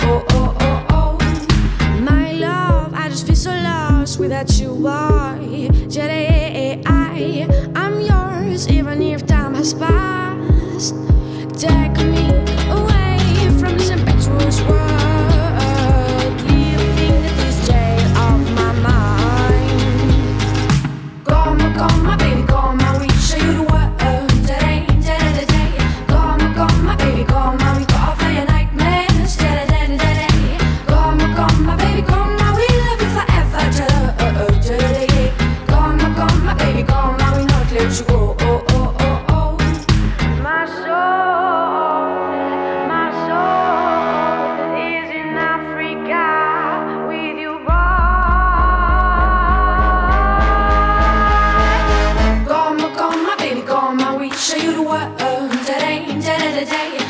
Oh, oh, oh, oh, oh. My love, I just feel so lost without you, boy. I'm yours, even if time has passed. Take me. World